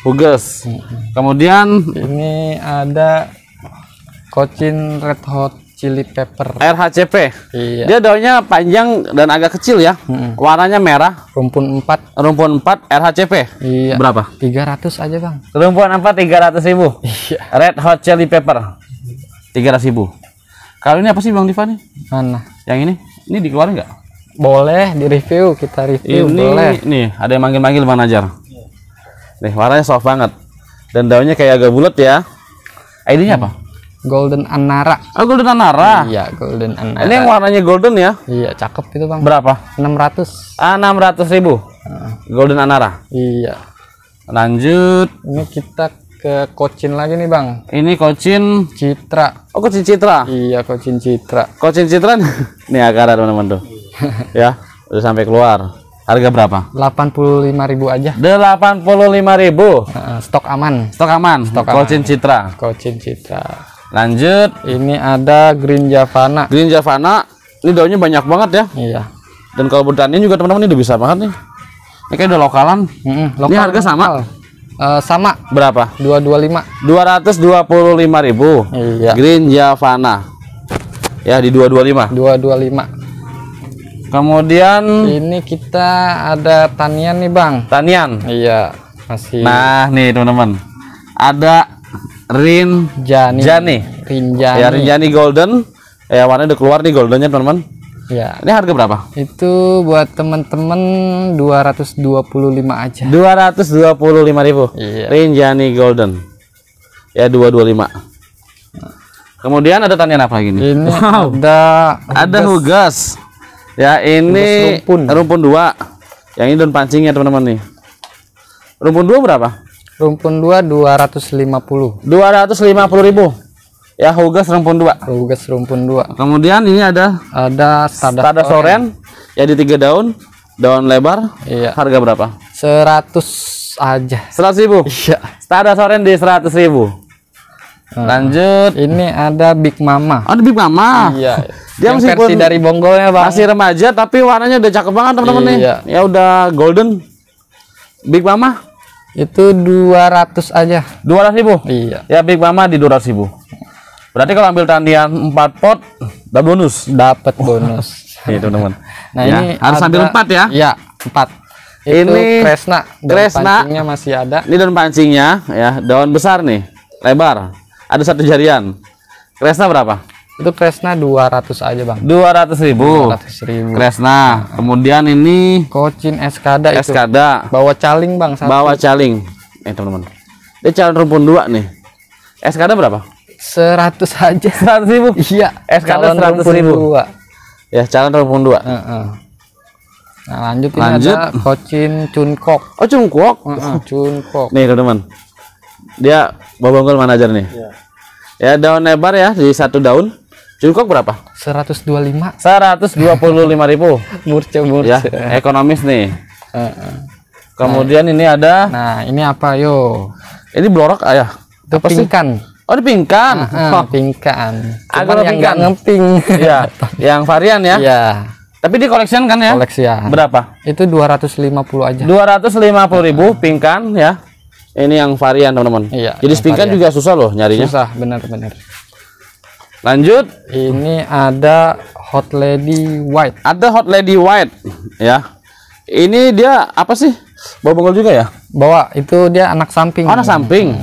Huges kemudian Ini ada Cochin Red Hot Chili Pepper. RHCP Iya. dia daunnya panjang dan agak kecil ya Mm-mm. warnanya merah Rumpun 4. rumpun 4 RHCP Iya. berapa? 300 aja, Bang. rumpun 4 300 ribu Iya. Red Hot Chili Pepper 300 ribu kalau ini apa sih Bang Diva nih? Mana? yang ini? ini dikeluarin nggak? Boleh di review, kita review, ini boleh. nih ada yang manggil-manggil Bang Najar nih warnanya soft banget dan daunnya kayak agak bulat ya ID-nya apa? Golden Anara. Oh, golden anara. Iya, Golden Anara. Ini yang warnanya golden ya? Iya, cakep itu, Bang. Berapa? 600. Ah, 600 ribu. Golden anara. Iya. Lanjut. Ini kita ke Cochin lagi nih, Bang. Ini kocin. Citra. Oh, kocin citra. Iya, Cochin Citra. Kocin citra. *laughs* nih akaran teman-teman tuh. *laughs* ya, udah sampai keluar. Harga berapa? 85.000 aja. 85 ribu. Heeh, stok aman. Stok aman. Stok aman. kocin citra. Cochin Citra. Lanjut. Ini ada Green Javana. Green Javana. Ini daunnya banyak banget ya. Iya. Dan kalau bertanian juga teman-teman ini udah bisa banget nih. Ini kayak udah lokalan. Mm-mm, Ini harga sama? Eh, sama Berapa? 225. 225 ribu. Iya. Green Javana. Ya di 225. 225. Kemudian Ini kita ada tanian nih, Bang. tanian. Iya, masih Nah, nih teman-teman. Ada Rin Jani. Jani. Rinjani. Ya Rinjani Golden. Ya warnanya udah keluar nih goldennya teman-teman. Ya. Ini harga berapa? Itu buat temen-temen 225 aja. 225 ribu. Iya. Rinjani Golden. Ya 225. Kemudian ada tanian apa lagi nih? Ini *laughs* Wow. ada Ada Hugas. Ya ini Hugas rumpun. rumpun dua. Yang ini daun pancingnya teman-teman nih. Rumpun dua berapa? Rumpun 2 250. 250 ribu. Ya Hugas rumpun dua. Rugas rumpun 2. Kemudian ini ada Ada Stardust Stada Soren. Ya di tiga daun. Daun lebar. Iya. Harga berapa? 100 aja. 100 ribu. Iya. Stada Soren di 100 ribu. Lanjut. Ini ada Big Mama. Ada Big Mama. Iya. Dia Yang meskipun versi dari bonggolnya, Bang. Masih remaja tapi warnanya udah cakep banget teman-teman nih. Iya. Ya udah golden. Big Mama Itu 200 aja. 200 ribu. Iya. Ya Big Mama di 200 ribu. Berarti kalau ambil tanian 4 pot dapat bonus. Dapat bonus. Nih *laughs* teman-teman. Nah, Ya, ini harus ada- ambil 4 ya. Iya, 4. Itu Ini Kresna. Dan Kresna. pancingnya masih ada. Ini daun pancingnya ya, daun besar nih, lebar. Ada satu jarian. Kresna berapa? Itu Kresna 200 aja, Bang. 200 ribu. 200 ribu. Kresna. Kemudian ini Kocin Eskada itu. Eskada. Bawa caling, Bang. Satu. Bawa caling. Eh teman-teman. Dia calon rumpun dua nih. Eskada berapa? 100 aja. *laughs* 100 ribu. Iya, Eskada calon 100 rumpun ribu. dua. Ya calon rumpun dua. Heeh. Nah, lanjut ini Lanjut. ada Kocin Cunkok. Oh cungkuok. Heeh, Cunkok. Nih teman-teman. Dia bobonggol manajer nih. Ya daun lebar ya di satu daun. Cungkok berapa? 125. 125 ribu. *laughs* Murce ya murce. ekonomis nih. Heeh. Kemudian ini ada Nah, ini apa yo? ini blorok ayah. Itu Apa sih? pingkan. Oh, ini pingkan. Ah, pingkan. Agak Cuman yang pingkan. ngemping. *laughs* Iya, yang varian ya. Iya, Tapi di collection kan ya? koleksian. Berapa? Itu 250 aja. 250.000 pingkan ya. Ini yang varian teman-teman. Iya, Jadi pingkan juga susah loh nyarinya. Susah, benar-benar. Lanjut, Ini ada Hot Lady White. ada Hot Lady White ya. Ini dia apa sih? Bawa bongol juga ya? Bawa itu dia anak samping. Oh, anak samping.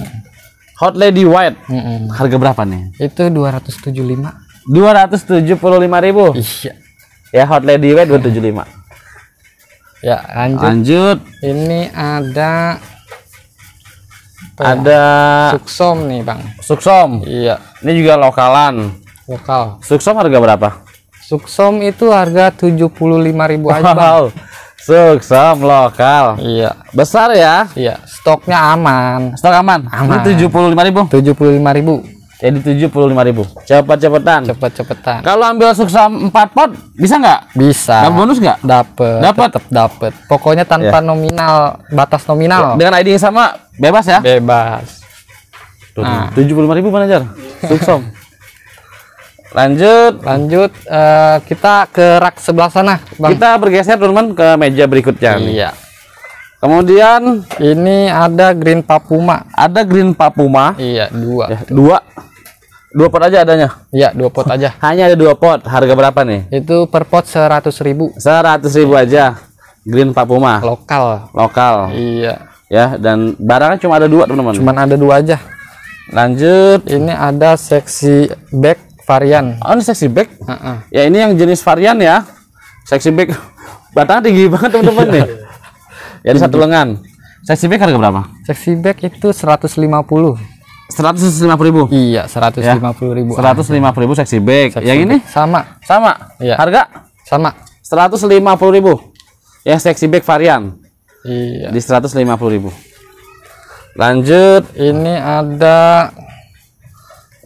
Hot Lady White. Mm-mm. Harga berapa nih? Itu 275. 275.000. Iya. Ya, Hot Lady White 275. Ya, lanjut. Lanjut, Ini ada ada Suksom nih, Bang. Suksom. Iya, Ini juga lokalan. lokal. Suksom harga berapa? Suksom itu harga 75.000 aja, Bang. Wow. Suksom lokal. Iya. Besar ya. Iya, stoknya aman. Stok aman. Aman. Ini 75.000. 75.000. Jadi 75.000. Cepat-cepatan. Cepet-cepetan. Kalau ambil Suksom 4 pot bisa nggak? Bisa. Dapat bonus nggak? Dapet. Dapet. Tetep dapet. Pokoknya tanpa nominal, batas nominal. Dengan ID yang sama bebas ya? Bebas. Nah. Tujuh puluh lima ribu manajer. Suksom. Lanjut. Lanjut eh, kita ke rak sebelah sana, Bang. Kita bergeser teman-teman ke meja berikutnya. nih. Iya. Kemudian Ini ada Green Papuma. ada Green Papuma. Iya, dua. Ya, dua. Dua pot aja adanya. Iya, dua pot aja. *laughs* Hanya ada dua pot. Harga berapa nih? Itu per pot 100.000 Seratus ribu aja. Green Papuma. lokal. Lokal. Iya. Ya, dan barangnya cuma ada dua teman-teman. Cuman ada dua aja. Lanjut. Ini ada seksi back varian. Oh, ini seksi bag. Heeh. Ya ini yang jenis varian ya. Seksi bag. Batangnya tinggi *laughs* banget teman-teman nih. Ya ini satu lengan. Seksi bag harga berapa? Seksi back itu 150. Seratus lima puluh ribu. Iya, 150.000 ribu. Seratus lima puluh ribu seksi bag. Seksi yang ini back. sama, sama. Iya. Harga sama. seratus lima puluh ribu. Yang seksi bag varian Iya. di seratus lima puluh ribu. Lanjut. Ini ada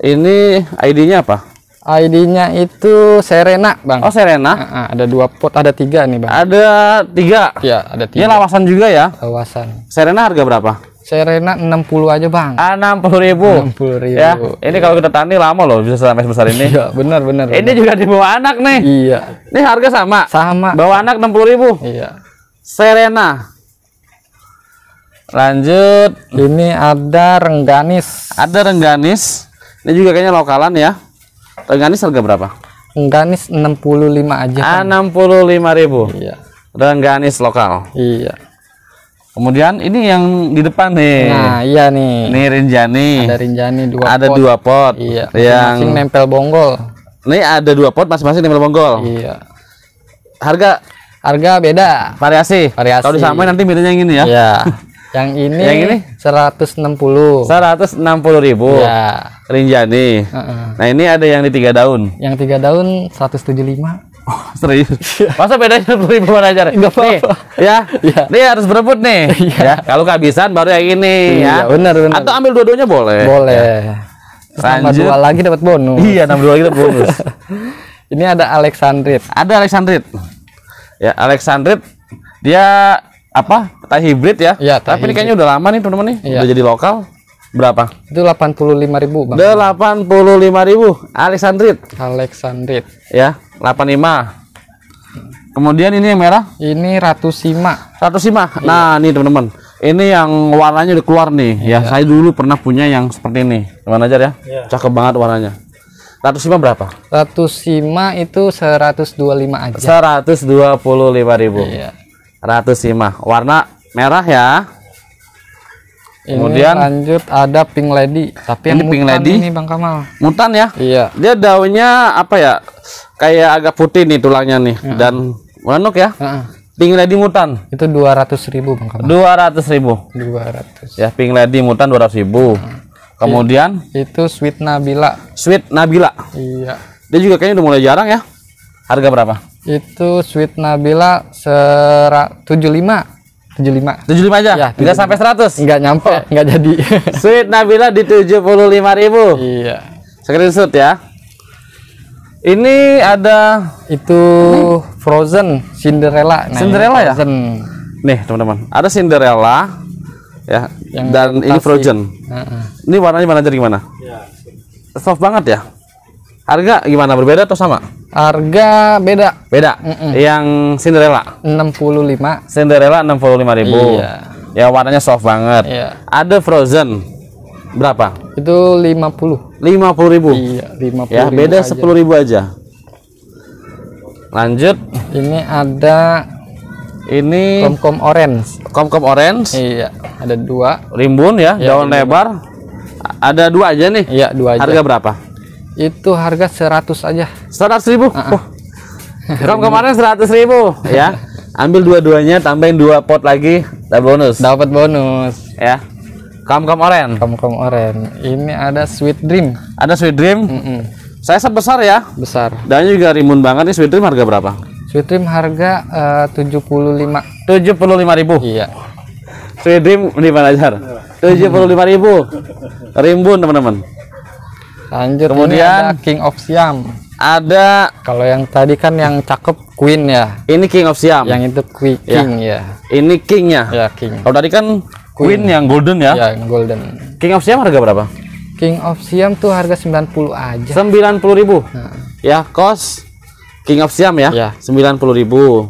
Ini ID-nya apa? ID-nya itu Serena, Bang. Oh Serena. Heeh, ada dua pot, ada tiga nih, Bang. Ada tiga. Iya, ada Ini tiga. lawasan juga ya. Kawasan. Serena harga berapa? Serena 60 aja, Bang. enam puluh ribu. 60.000. Ya, ini kalau kita tani lama loh bisa sampai sebesar ini. Iya, benar benar. Ini juga dibawa anak nih. Iya. Ini harga sama. Sama. Bawa anak 60.000. Iya. Serena. Lanjut, Ini ada rengganis. ada rengganis. Ini juga kayaknya lokalan ya. Rengganis harga berapa? Rengganis 65 aja. Ah, Bang. 65.000. Iya. Rengganis lokal. Iya. Kemudian ini yang di depan nih. Nah, iya nih. Ini Rinjani. Ada Rinjani dua Ada pot. dua pot. Iya. Yang Masing nempel bonggol. ini ada dua pot masing-masing nempel bonggol. Iya. Harga Harga beda. variasi. Variasi. Kalau disamain nanti bedanya yang ini ya. Iya. *laughs* Yang ini Yang ini? 160. 160.000. Ya. Rinjani. Heeh. Nah, ini ada yang di tiga daun. Yang tiga daun 175. Serius? *laughs* Masa bedanya 10 ribu manajer? Nggak apa-apa. Nih, ya, Iya. ini harus berebut nih. ya, kalau kehabisan baru yang ini Iya, ya. benar, benar. Atau ambil dua-duanya boleh. Boleh. Terus tambah Lanjut. dua lagi dapat bonus. Iya, 62 kita bonus. *laughs* Ini ada Alexandrit. Ada Alexandrit. Ya, Alexandrit dia apa? Tai hibrid ya. Iya, tai Tapi ini kayaknya udah lama nih, teman-teman nih. Iya. Udah jadi lokal. Berapa? Itu 85.000, Bang. 85.000 Alexandrit Alexandrit. ya, 85. Kemudian ini yang merah Ini Ratusima. 105. Nah, nih teman-teman. Ini yang warnanya udah keluar nih. Ya, saya dulu pernah punya yang seperti ini. Teman aja ya. Cakep banget warnanya. 105 berapa? Ratusima itu 125 aja. 125.000. Iya. 105. Warna merah ya. Ini Kemudian- lanjut ada Pink Lady. Tapi yang Ini Pink mutan Lady. ini Bang Kamal. Mutan ya. Iya. Dia daunnya apa ya? Kayak agak putih nih tulangnya nih dan menuk ya. Heeh. Pink Lady mutan Itu 200.000 Bang Kamal. 200.000. 200. Ya, Pink Lady mutan 200.000. Kemudian Itu Sweet Nabila. Sweet Nabila. Iya. Dia juga kayaknya udah mulai jarang ya. Harga berapa? Itu Sweet Nabila sera 75. 75. 75 aja. Ya, Enggak sampai 100. Enggak nyampe, *laughs* enggak jadi. *laughs* Sweet Nabila di 75.000. iya. Screenshot ya. Ini ada Itu Frozen Cinderella. Nah, Cinderella ini ya? Frozen. nih teman-teman ada Cinderella ya Yang dan ini. Frozen Heeh. ini warnanya mana jadi gimana soft banget ya harga gimana berbeda atau sama? Harga beda. Beda? Yang Cinderella? 65. Cinderella 65.000 Iya. ya warnanya soft banget. Iya. ada Frozen. Berapa? Itu 50. 50.000 Iya, 50. ya beda 10.000 aja. Lanjut. Ini ada ini komkom orange. komkom orange. Iya, ada dua. rimbun ya, daun lebar. Ada dua aja nih. Iya, dua aja. harga berapa Itu harga 100 aja. seratus ribu Wah. Kom *laughs* kemarin seratus ribu ya ambil dua-duanya tambahin dua pot lagi dapat bonus Dapat bonus. ya kom kom orange Komkom orange. Ini ada sweet dream. ada sweet dream Mm-mm. saya besar ya Besar. daunnya juga rimbun banget nih sweet dream harga berapa Sweet dream harga eh, 75. tujuh puluh lima ribu Iya. sweet dream di mana ajar tujuh puluh lima ribu rimbun teman-teman Lanjut Kemudian- ada King of Siam. ada Kalau yang tadi kan yang cakep Queen ya. ini king of siam Yang itu Queen Ya. King ya. ini kingnya Ya King. kalau tadi kan queen yang golden ya Ya, yang golden. king of siam harga berapa King of Siam tuh harga 90 aja. sembilan puluh ribu ya kos king of siam ya Ya. sembilan puluh ribu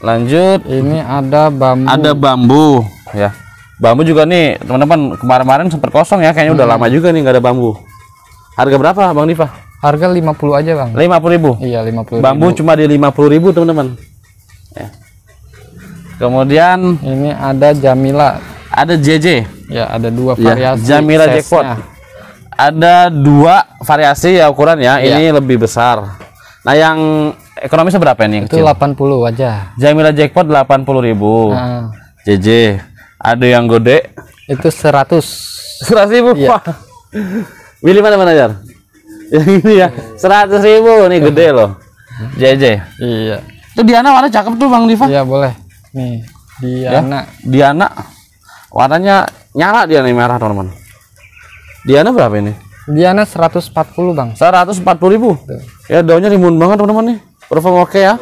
lanjut Ini ada bambu. ada bambu ya bambu juga nih teman-teman kemarin-kemarin sempat kosong ya kayaknya udah lama juga nih nggak ada bambu harga berapa bang Diva Harga 50 aja, Bang. lima puluh ribu Iya, 50. bambu cuma di lima puluh ribu teman-teman ya. kemudian Ini ada Jamila. ada JJ Ya, ada dua Ya, variasi. Jamila size-nya. Jackpot. Ada dua variasi ya ukuran ya. Ini lebih besar. Nah, yang ekonomisnya berapa ini Itu kecil? 80 aja. Jamila Jackpot 80.000. Nah, JJ. Ada yang gede itu 100. 100.000. Iya. Pilih mana mana Jar? Yang ini ya. 100.000 nih gede *laughs* loh. JJ. Iya. Itu Diana warna cakep tuh Bang Diva. Iya, boleh. Nih, Ya. Diana. Diana warnanya nyala dia nih merah teman-teman. Diana berapa ini? Diana 140, Bang. 140 ribu ya daunnya rimbun banget teman-teman nih perform oke ya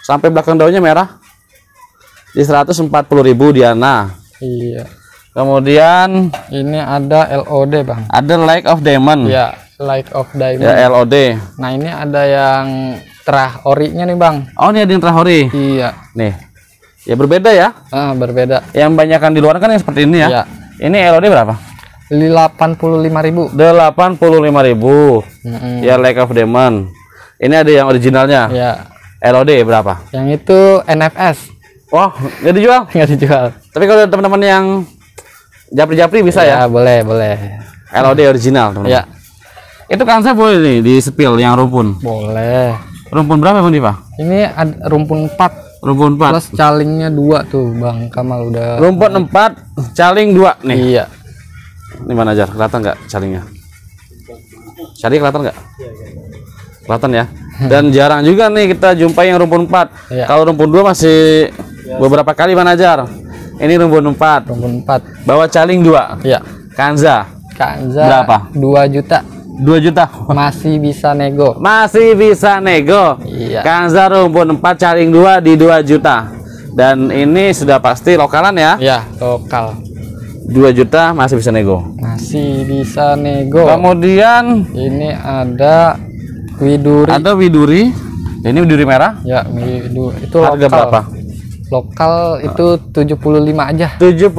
sampai belakang daunnya merah di 140 ribu Diana Iya. Kemudian Ini ada LOD, Bang. ada Lake of Diamond Ya, Light of Diamond. ya LOD Nah, ini ada yang terah orinya nih, Bang. oh ini ada yang terahori Iya. nih ya berbeda ya Ah, berbeda. yang banyakan di luar kan yang seperti ini ya Iya. ini LOD berapa 85.000. 85 ribu Mm-mm. ya Lake of Diamond ini ada yang originalnya Ya. LOD berapa Yang itu NFS. wah nggak dijual *laughs* Nggak dijual. tapi kalau teman-teman yang japri-japri bisa ya? Boleh, boleh. LOD original teman Ya, itu kan saya boleh nih di spill yang rumpun. Boleh. rumpun berapa bang Diva? Ini ad- rumpun 4 rumpun 4 plus calingnya dua tuh, Bang Kamal udah. rumpun 4 caling 2 nih. Iya. ini mana aja kelihatan nggak calingnya? Cari kelihatan nggak? Kelihatan ya? Dan jarang juga nih kita jumpai yang rumpun 4 Iya. kalau rumpun 2 masih beberapa kali mana ajar ini rumpun 4 Rumpun 4. bawa caling 2 Iya. Kanza Kanza Berapa? 2 juta. 2 juta Masih bisa nego. masih bisa nego Iya. Kanza rumpun 4 caling 2 di 2 juta dan ini sudah pasti lokalan ya Ya, lokal. 2 juta masih bisa nego Masih bisa nego. kemudian Ini ada Widuri. ada widuri ini widuri merah Ya, widu itu harga lokal. berapa Lokal itu 75 aja. 75.000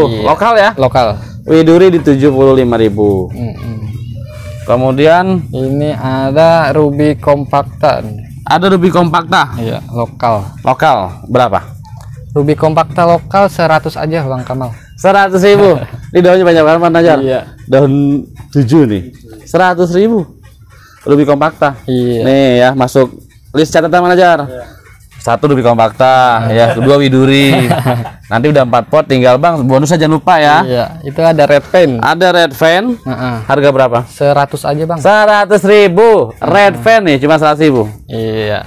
Iya. lokal ya Lokal. widuri di 75.000 Mm-mm. kemudian Ini ada Ruby Compacta. ada ruby kompakta Iya, lokal. lokal berapa Ruby Compacta lokal 100 aja Bang Kamal. 100.000 *laughs* ini daunnya banyak banget Mas Najar Iya. daun 7 nih 100.000 ruby kompakta Iya. nih ya masuk list catatan Mas Najar satu ruby kompakta ya *laughs* kedua widuri nanti udah empat pot tinggal bang bonus aja jangan lupa ya Iya, itu ada red pen. ada red fan Heeh. harga berapa 100 aja, Bang. seratus ribu red fan nih cuma seratus ribu Iya.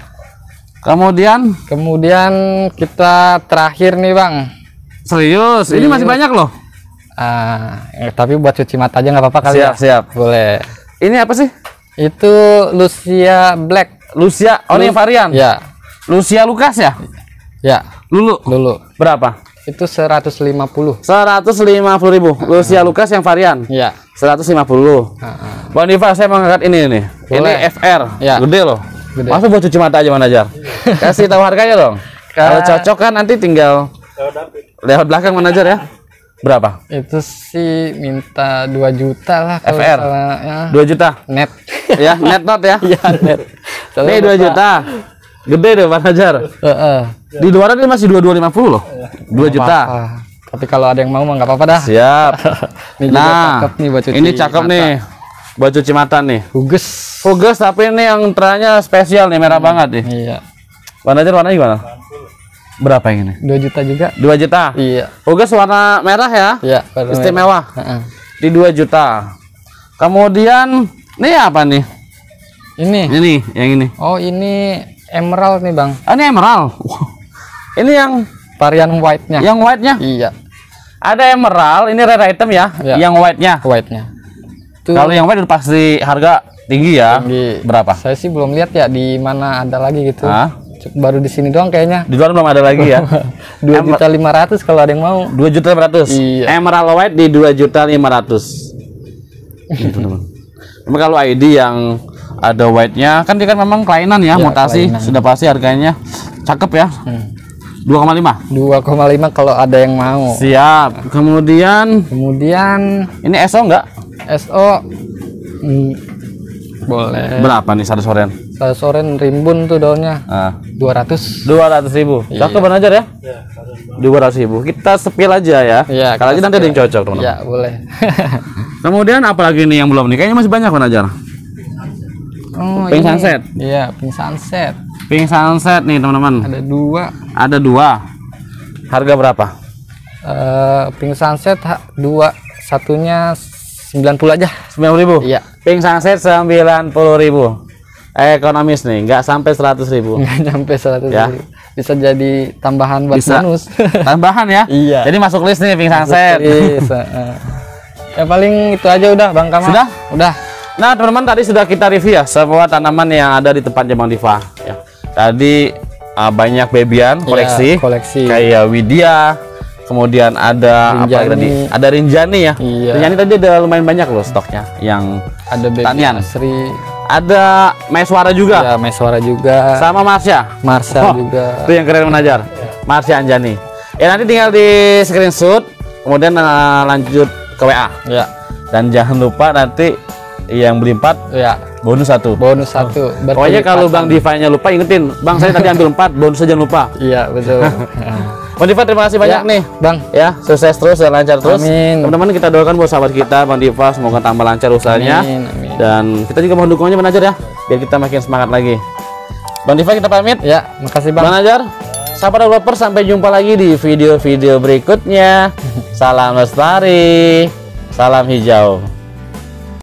kemudian Kemudian kita terakhir nih, Bang. serius ini masih banyak loh Ah, eh, tapi buat cuci mata aja nggak apa-apa kali siap ya. siap Boleh. ini apa sih Itu Lucia Black. Lucia oh ini yang varian Ya. Lucia Lukas ya Ya, Lulu dulu. Berapa? Itu 150. 150.000. Lucia Lucas yang varian. Iya. 150. Heeh. Bang Diva, saya mau ngangkat ini nih. Ini Boleh. FR. Ya. Gede loh. Gede. Masa buat cuci mata aja manajer? *laughs* Kasih tahu harganya dong. Kalau Ka- cocok kan nanti tinggal lewat belakang manajer ya. Berapa? Itu sih minta 2 juta lah kalau FR. misalnya, ya. 2 juta. net. ya, net not ya. Iya, *laughs* net. Nih 2 juta. Gede deh manajer. Heeh. Di luaran ini masih 2250 loh. 2 juta. Apa-apa. Tapi kalau ada yang mau mah nggak apa-apa dah. Siap. *laughs* Ini juga nah, cakep nih buat cuci ini cakep mata. nih. Buat cuci mata nih. Huges. Fugas tapi ini yang teranya spesial nih, merah banget nih. Iya. Manajer warnanya gimana? Berapa yang ini? 2 juta juga. 2 juta. Iya. Fugas warna merah ya. Iya, warna Istimewa. Heeh. Di 2 juta. Kemudian ini apa nih? Ini. Ini yang ini. Oh, ini emerald nih, Bang. Ah, ini emerald. *laughs* Ini yang Varian white-nya. yang white-nya. Iya, Ada emerald, ini red item ya. Ya. Yang white-nya. white-nya. Tuh Kalau yang white udah pasti harga tinggi ya. tinggi. Berapa? Saya sih belum lihat ya di mana ada lagi gitu. Hah? Baru di sini doang kayaknya. Di luar belum ada lagi ya. *laughs* Dua juta lima ratus kalau ada yang mau. 2 juta 500. Iya. Emerald white di 2 juta 500. Gitu, teman. Memang kalau ID yang ada white-nya kan dia kan memang kelainan ya, Ya, mutasi kelainan. sudah pasti harganya cakep ya. Hmm. 2,5. 2,5 kalau ada yang mau. Siap. Kemudian Kemudian ini SO enggak? SO hmm, boleh. Berapa nih satu sorean? Saya soren rimbun tuh daunnya Ah, 200. 200 ribu. Iya. Cakep aja ya? 200 ribu. Kita sepil aja ya. Iya, Kalau aja kita nanti ada yang cocok teman-teman. Ya, boleh. *laughs* Kemudian apalagi nih yang belum nih? Kayaknya masih banyak Banajar. Oh, Pink ini. sunset. Iya, pink sunset. Pink sunset nih teman-teman. Ada dua. Ada dua. Harga berapa? Eh, pink sunset dua satunya 90 aja. 90 ribu. Iya. Pink sunset 90 ribu. Ekonomis nih, nggak sampai 100 ribu. *laughs* Nggak nyampe 100 Ya. ribu. Bisa jadi tambahan buat Bisa. bonus. *laughs* Tambahan ya? Iya. Jadi masuk list nih pink sunset. Eh. Ya paling itu aja udah Bang Kamal. Sudah? Udah. Nah teman-teman tadi sudah kita review ya semua tanaman yang ada di tempatnya Bang Diva. Ya. Tadi uh, banyak bebian koleksi, Iya, koleksi. kayak Widya, kemudian ada apa Rinjani. tadi? Ada Rinjani ya. Iya. Rinjani tadi ada lumayan banyak loh stoknya. Yang Ada Tanian. Asri. ada Meswara juga, Ya, Meswara juga. sama Marsha. Marsha Oh, juga. Itu yang keren menajar. Marsha Anjani. Ya nanti tinggal di screenshot, kemudian uh, lanjut ke WA. Ya. Dan jangan lupa nanti yang beli empat Ya. bonus satu. Bonus satu. Pokoknya kalau. Bang Diva-nya lupa ingetin, Bang saya tadi ambil 4, bonus aja jangan lupa. Iya, betul. *laughs* Bang Diva terima kasih banyak Ya, nih. Bang. Ya, sukses terus dan lancar terus. Amin. Teman-teman kita doakan buat sahabat kita Bang Diva semoga tambah lancar usahanya. Amin, amin. Dan kita juga mohon dukungannya Bang Najar ya, biar kita makin semangat lagi. Bang Diva kita pamit. Ya, makasih Bang. Bang Najar, sahabat developer sampai jumpa lagi di video-video berikutnya. Salam lestari, salam hijau.